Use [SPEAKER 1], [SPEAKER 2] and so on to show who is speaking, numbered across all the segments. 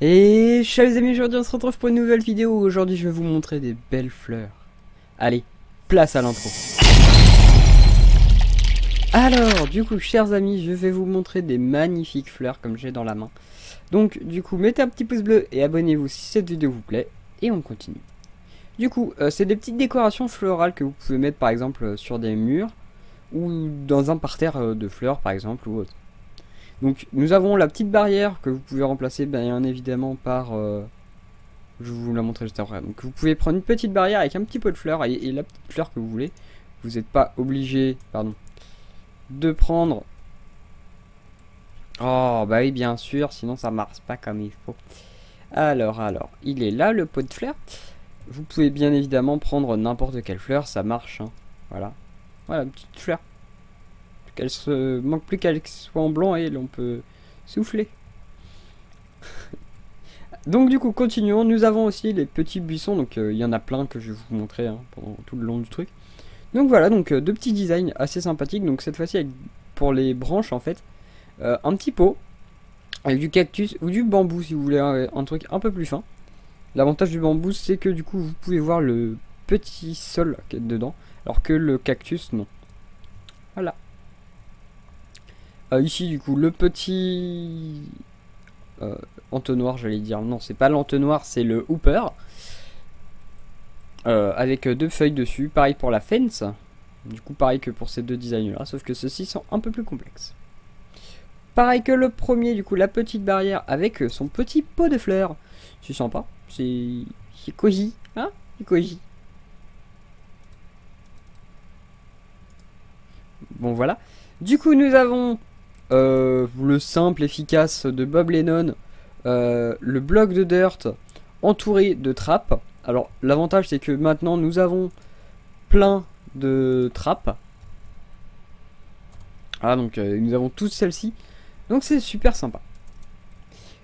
[SPEAKER 1] Et chers amis, aujourd'hui on se retrouve pour une nouvelle vidéo. Aujourd'hui je vais vous montrer des belles fleurs. Allez, place à l'intro. Alors, du coup, chers amis, je vais vous montrer des magnifiques fleurs comme j'ai dans la main. Donc, du coup, mettez un petit pouce bleu et abonnez-vous si cette vidéo vous plaît. Et on continue. Du coup, euh, c'est des petites décorations florales que vous pouvez mettre par exemple euh, sur des murs ou dans un parterre euh, de fleurs par exemple ou autre. Donc nous avons la petite barrière que vous pouvez remplacer bien évidemment par... Euh, je vous la montrer juste après. Donc vous pouvez prendre une petite barrière avec un petit peu de fleurs et, la petite fleur que vous voulez. Vous n'êtes pas obligé, pardon, de prendre... Oh bah oui bien sûr, sinon ça marche pas comme il faut. Alors alors, il est là le pot de fleurs. Vous pouvez bien évidemment prendre n'importe quelle fleur, ça marche. Hein. Voilà. Voilà, petite fleur. Qu'elle se manque plus qu'elle soit en blanc et l'on peut souffler. donc du coup, continuons. Nous avons aussi les petits buissons. Donc euh, il y en a plein que je vais vous montrer hein, pendant tout le long du truc. Donc voilà, donc euh, deux petits designs assez sympathiques. Donc cette fois-ci pour les branches en fait, euh, un petit pot avec du cactus ou du bambou si vous voulez un, un truc un peu plus fin. L'avantage du bambou c'est que du coup vous pouvez voir le petit sol qui est dedans, alors que le cactus non. Voilà. Euh, ici, du coup, le petit euh, entonnoir, j'allais dire. Non, c'est pas l'entonnoir, c'est le hooper. Euh, avec deux feuilles dessus. Pareil pour la fence. Du coup, pareil que pour ces deux designs-là. Sauf que ceux-ci sont un peu plus complexes. Pareil que le premier, du coup, la petite barrière avec son petit pot de fleurs. C'est sympa. C'est cosy. Hein C'est cosy. Bon, voilà. Du coup, nous avons le simple efficace de Bob Lennon, euh, le bloc de dirt entouré de trappes. Alors l'avantage c'est que maintenant nous avons plein de trappes. Ah donc euh, nous avons toutes celles-ci. Donc c'est super sympa.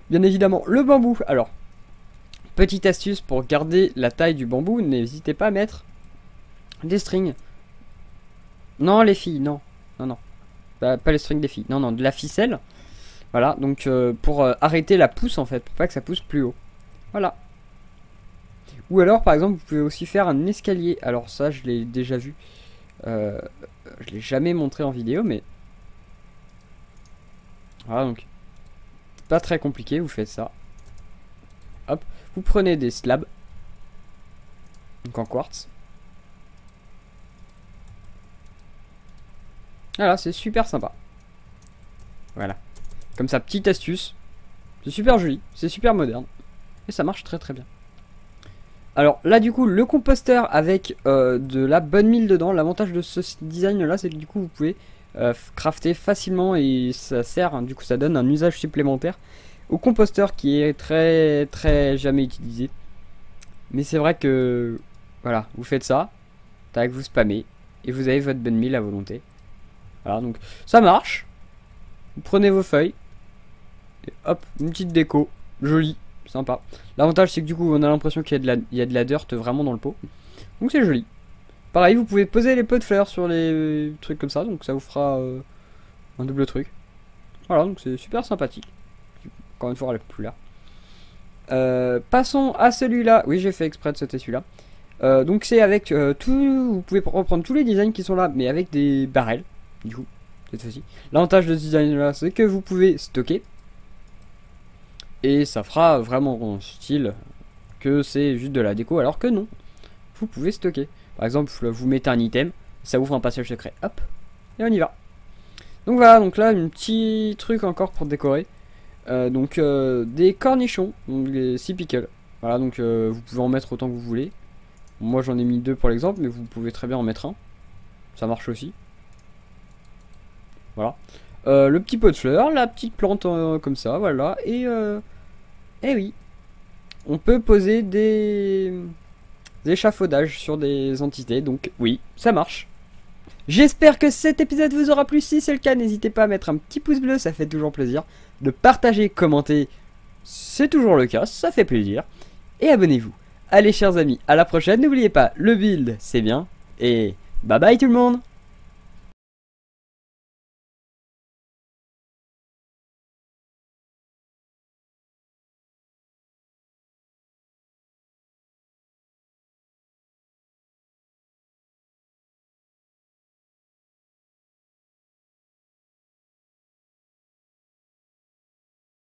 [SPEAKER 1] Bien évidemment le bambou. Alors petite astuce pour garder la taille du bambou, n'hésitez pas à mettre des strings. Non les filles, non. Non non. Pas, les strings des filles. Non, non, de la ficelle. Voilà, donc euh, pour euh, arrêter la pousse en fait, pour pas que ça pousse plus haut. Voilà. Ou alors, par exemple, vous pouvez aussi faire un escalier. Alors ça, je l'ai déjà vu. Euh, je l'ai jamais montré en vidéo, mais... Voilà, donc... Pas très compliqué, vous faites ça. Hop, vous prenez des slabs. Donc en quartz. Voilà, c'est super sympa. Voilà. Comme ça, petite astuce. C'est super joli, c'est super moderne. Et ça marche très très bien. Alors là du coup le composteur avec euh, de la bonne mille dedans, l'avantage de ce design là c'est que du coup vous pouvez euh, crafter facilement et ça sert, hein, du coup ça donne un usage supplémentaire au composteur qui est très très jamais utilisé. Mais c'est vrai que voilà, vous faites ça, tac vous spammez et vous avez votre bonne mille à volonté. Voilà, donc ça marche. Vous prenez vos feuilles. Et hop, une petite déco. Jolie, sympa. L'avantage, c'est que du coup, on a l'impression qu'il y, a de la, dirt vraiment dans le pot. Donc c'est joli. Pareil, vous pouvez poser les pots de fleurs sur les trucs comme ça. Donc ça vous fera euh, un double truc. Voilà, donc c'est super sympathique. Encore une fois, elle est plus là. Euh, passons à celui-là. Oui, j'ai fait exprès de sauter celui-là. Euh, donc c'est avec tout... Vous pouvez reprendre tous les designs qui sont là, mais avec des barrels du coup, cette fois-ci. L'avantage de ce design là, c'est que vous pouvez stocker. Et ça fera vraiment style que c'est juste de la déco, alors que non. Vous pouvez stocker. Par exemple, vous mettez un item, ça ouvre un passage secret. Hop, et on y va. Donc voilà, donc là, un petit truc encore pour décorer. Euh, donc euh, des cornichons, donc les sea pickles. Voilà, donc euh, vous pouvez en mettre autant que vous voulez. Moi j'en ai mis deux pour l'exemple, mais vous pouvez très bien en mettre un. Ça marche aussi. Voilà. Euh, le petit pot de fleurs, la petite plante euh, comme ça, voilà. Et, euh, eh oui, on peut poser des... des échafaudages sur des entités, donc oui, ça marche. J'espère que cet épisode vous aura plu, si c'est le cas, n'hésitez pas à mettre un petit pouce bleu, ça fait toujours plaisir. De partager, commenter, c'est toujours le cas, ça fait plaisir. Et abonnez-vous. Allez chers amis, à la prochaine, n'oubliez pas, le build c'est bien, et bye bye tout le monde